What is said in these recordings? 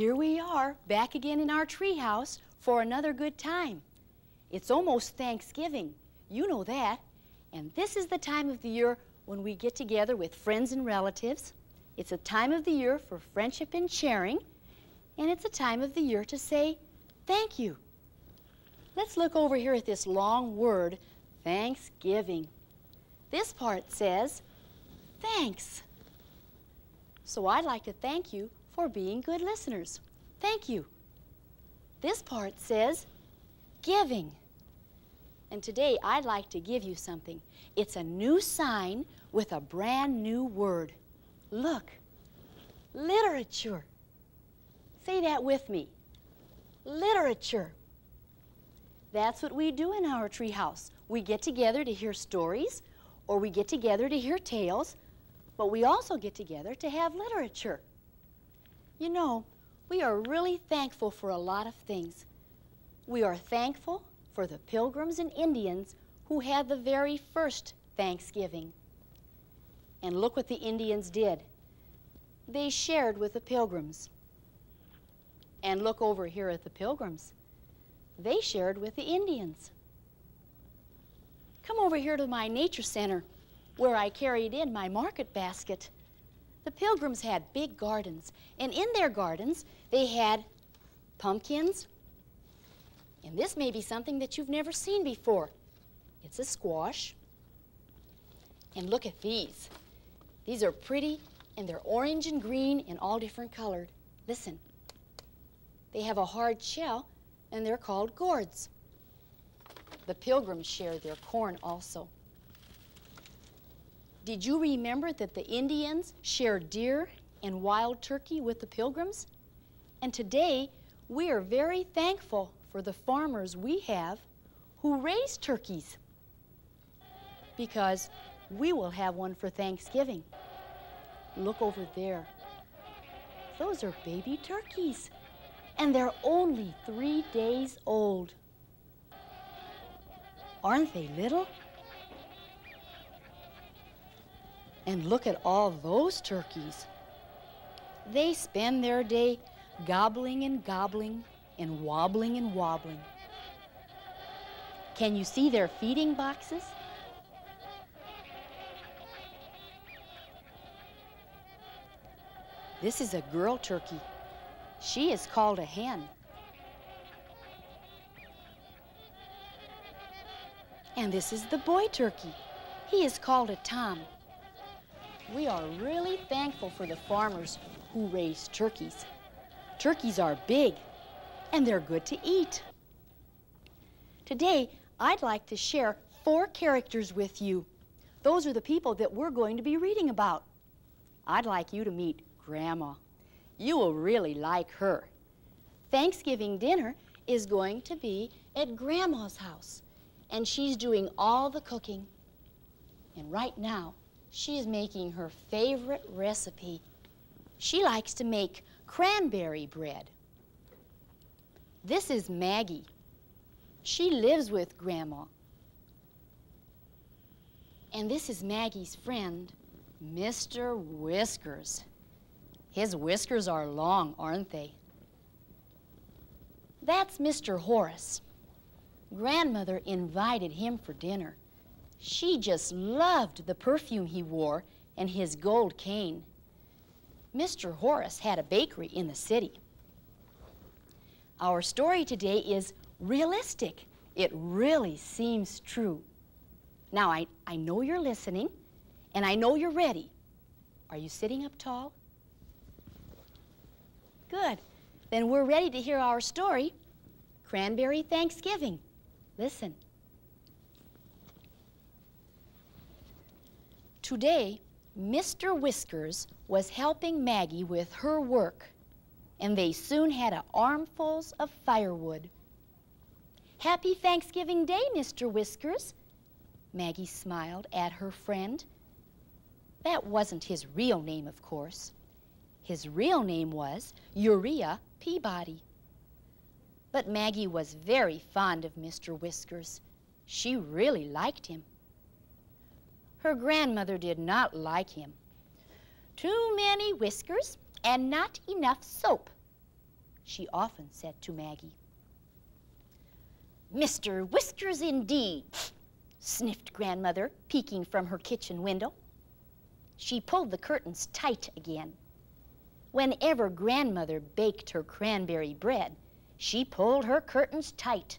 Here we are, back again in our treehouse for another good time. It's almost Thanksgiving. You know that. And this is the time of the year when we get together with friends and relatives. It's a time of the year for friendship and sharing. And it's a time of the year to say thank you. Let's look over here at this long word, Thanksgiving. This part says, thanks. So I'd like to thank you for being good listeners. Thank you. This part says, giving. And today I'd like to give you something. It's a new sign with a brand new word. Look, literature. Say that with me. Literature. That's what we do in our treehouse. We get together to hear stories, or we get together to hear tales, but we also get together to have literature. You know, we are really thankful for a lot of things. We are thankful for the pilgrims and Indians who had the very first Thanksgiving. And look what the Indians did. They shared with the pilgrims. And look over here at the pilgrims they shared with the Indians. Come over here to my nature center where I carried in my market basket. The pilgrims had big gardens, and in their gardens they had pumpkins, and this may be something that you've never seen before. It's a squash. And look at these. These are pretty, and they're orange and green and all different colored. Listen. They have a hard shell, and they're called gourds. The pilgrims shared their corn also. Did you remember that the Indians shared deer and wild turkey with the pilgrims? And today, we are very thankful for the farmers we have who raise turkeys because we will have one for Thanksgiving. Look over there. Those are baby turkeys and they're only three days old. Aren't they little? And look at all those turkeys. They spend their day gobbling and gobbling and wobbling and wobbling. Can you see their feeding boxes? This is a girl turkey. She is called a hen. And this is the boy turkey. He is called a tom. We are really thankful for the farmers who raise turkeys. Turkeys are big and they're good to eat. Today, I'd like to share four characters with you. Those are the people that we're going to be reading about. I'd like you to meet Grandma. You will really like her. Thanksgiving dinner is going to be at Grandma's house, and she's doing all the cooking. And right now, she is making her favorite recipe. She likes to make cranberry bread. This is Maggie. She lives with Grandma. And this is Maggie's friend, Mr. Whiskers. His whiskers are long, aren't they? That's Mr. Horace. Grandmother invited him for dinner. She just loved the perfume he wore and his gold cane. Mr. Horace had a bakery in the city. Our story today is realistic. It really seems true. Now, I, I know you're listening, and I know you're ready. Are you sitting up tall? Good. Then we're ready to hear our story, Cranberry Thanksgiving. Listen. Today, Mr. Whiskers was helping Maggie with her work, and they soon had armfuls of firewood. Happy Thanksgiving Day, Mr. Whiskers. Maggie smiled at her friend. That wasn't his real name, of course. His real name was Uriah Peabody. But Maggie was very fond of Mr. Whiskers. She really liked him. Her grandmother did not like him. Too many whiskers and not enough soap. she often said to Maggie. Mr. Whiskers, indeed, sniffed Grandmother, peeking from her kitchen window. She pulled the curtains tight again. Whenever Grandmother baked her cranberry bread, she pulled her curtains tight.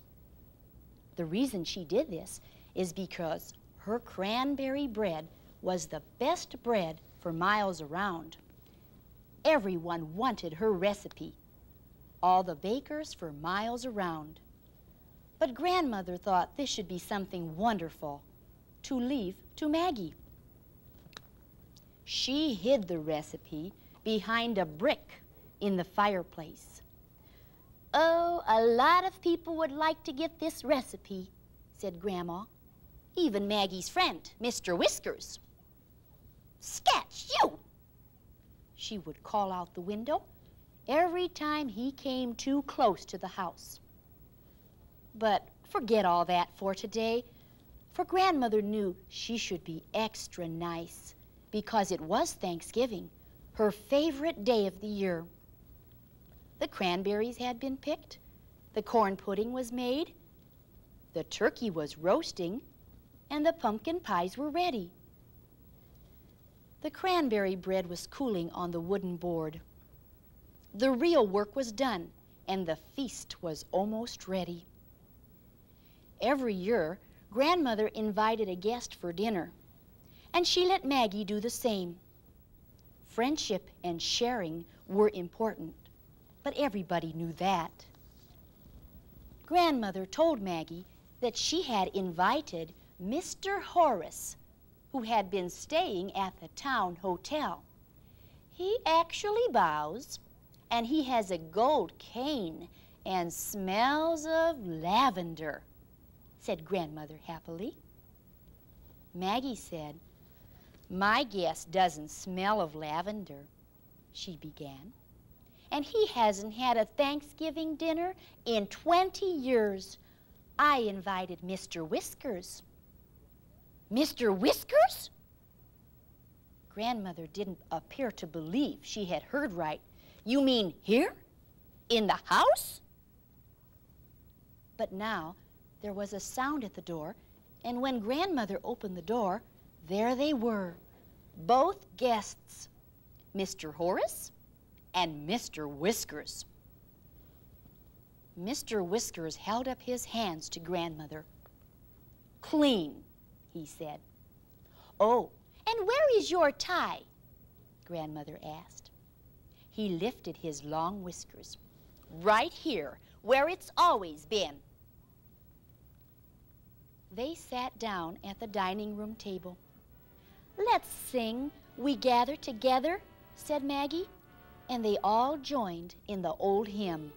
The reason she did this is because her cranberry bread was the best bread for miles around. Everyone wanted her recipe, all the bakers for miles around. But Grandmother thought this should be something wonderful to leave to Maggie. She hid the recipe behind a brick in the fireplace. Oh, a lot of people would like to get this recipe, said Grandma. Even Maggie's friend, Mr. Whiskers. Sketch, you! She would call out the window every time he came too close to the house. But forget all that for today, for Grandmother knew she should be extra nice because it was Thanksgiving her favorite day of the year. The cranberries had been picked, the corn pudding was made, the turkey was roasting, and the pumpkin pies were ready. The cranberry bread was cooling on the wooden board. The real work was done, and the feast was almost ready. Every year, Grandmother invited a guest for dinner, and she let Maggie do the same. Friendship and sharing were important, but everybody knew that. Grandmother told Maggie that she had invited Mr. Horace, who had been staying at the town hotel. He actually bows, and he has a gold cane and smells of lavender, said Grandmother happily. Maggie said, my guest doesn't smell of lavender, she began. And he hasn't had a Thanksgiving dinner in 20 years. I invited Mr. Whiskers. Mr. Whiskers? Grandmother didn't appear to believe she had heard right. You mean here? In the house? But now there was a sound at the door, and when Grandmother opened the door, there they were, both guests, Mr. Horace and Mr. Whiskers. Mr. Whiskers held up his hands to Grandmother. Clean, he said. Oh, and where is your tie? Grandmother asked. He lifted his long whiskers. Right here, where it's always been. They sat down at the dining room table. Let's sing We Gather Together, said Maggie, and they all joined in the old hymn.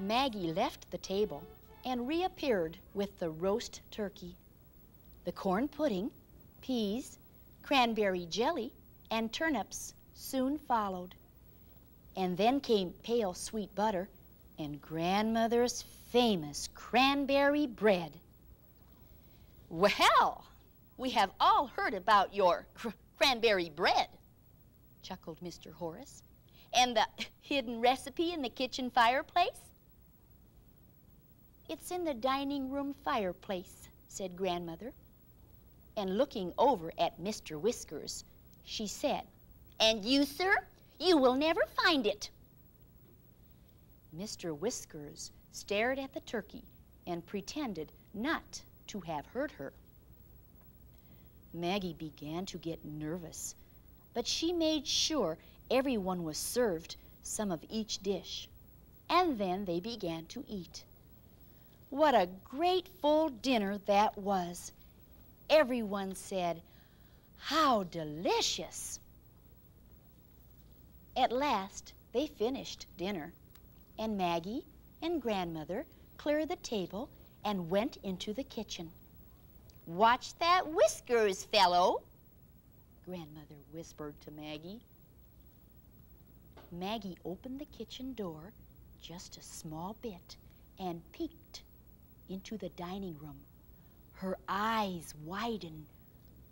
Maggie left the table and reappeared with the roast turkey, the corn pudding, peas, cranberry jelly, and turnips soon followed. And then came pale sweet butter and grandmother's famous cranberry bread. Well, we have all heard about your cr cranberry bread, chuckled Mr. Horace. And the hidden recipe in the kitchen fireplace? It's in the dining room fireplace, said Grandmother. And looking over at Mr. Whiskers, she said, And you, sir, you will never find it. Mr. Whiskers stared at the turkey and pretended not to have heard her. Maggie began to get nervous, but she made sure everyone was served some of each dish, and then they began to eat. What a great full dinner that was! Everyone said, How delicious! At last, they finished dinner, and Maggie and grandmother cleared the table and went into the kitchen. Watch that whiskers, fellow, grandmother whispered to Maggie. Maggie opened the kitchen door just a small bit and peeked into the dining room. Her eyes widened.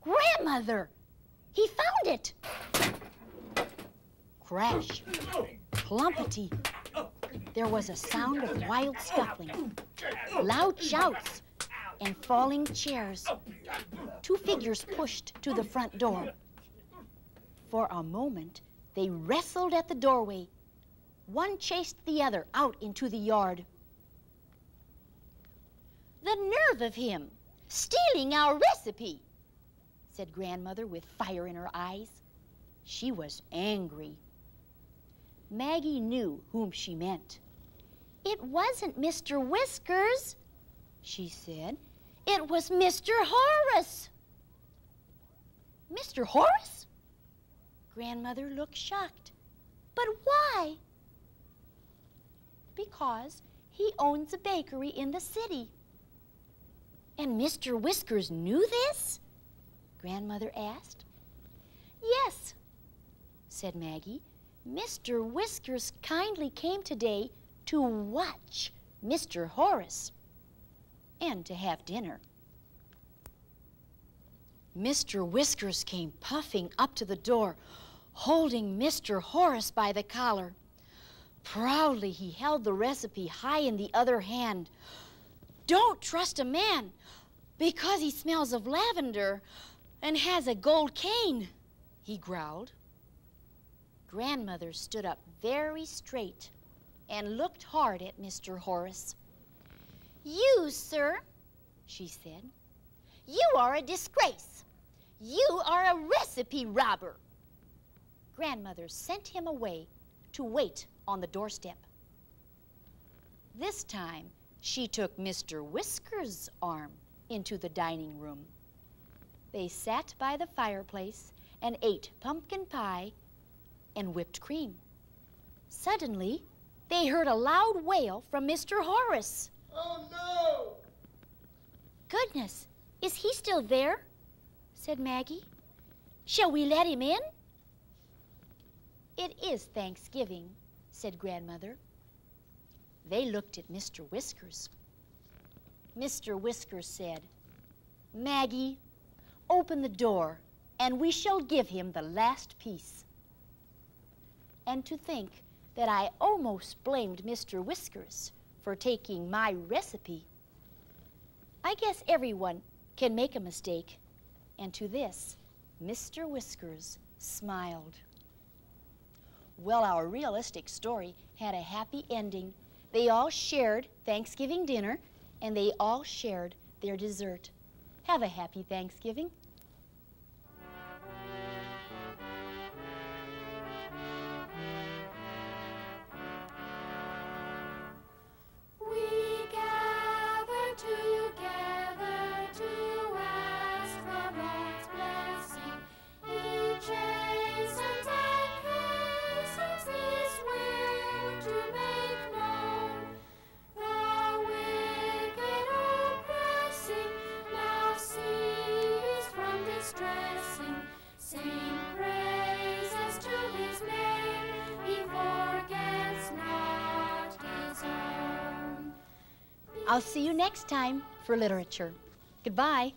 Grandmother! He found it! Crash. Plumpety. There was a sound of wild scuffling, loud shouts, and falling chairs. Two figures pushed to the front door. For a moment, they wrestled at the doorway. One chased the other out into the yard. The nerve of him, stealing our recipe, said Grandmother with fire in her eyes. She was angry. Maggie knew whom she meant. It wasn't Mr. Whiskers, she said. It was Mr. Horace. Mr. Horace? Grandmother looked shocked. But why? Because he owns a bakery in the city. And Mr. Whiskers knew this? Grandmother asked. Yes, said Maggie. Mr. Whiskers kindly came today to watch Mr. Horace and to have dinner. Mr. Whiskers came puffing up to the door, holding Mr. Horace by the collar. Proudly, he held the recipe high in the other hand. Don't trust a man because he smells of lavender and has a gold cane, he growled. Grandmother stood up very straight and looked hard at Mr. Horace. You, sir, she said, you are a disgrace. You are a recipe robber. Grandmother sent him away to wait on the doorstep. This time, she took Mr. Whisker's arm into the dining room. They sat by the fireplace and ate pumpkin pie and whipped cream. Suddenly, they heard a loud wail from Mr. Horace. Oh, no! Goodness, is he still there? said Maggie. Shall we let him in? It is Thanksgiving, said Grandmother. They looked at Mr. Whiskers. Mr. Whiskers said, Maggie, open the door, and we shall give him the last piece. And to think that I almost blamed Mr. Whiskers for taking my recipe. I guess everyone can make a mistake, and to this, Mr. Whiskers smiled. Well, our realistic story had a happy ending. They all shared Thanksgiving dinner, and they all shared their dessert. Have a happy Thanksgiving. I'll see you next time for literature. Goodbye.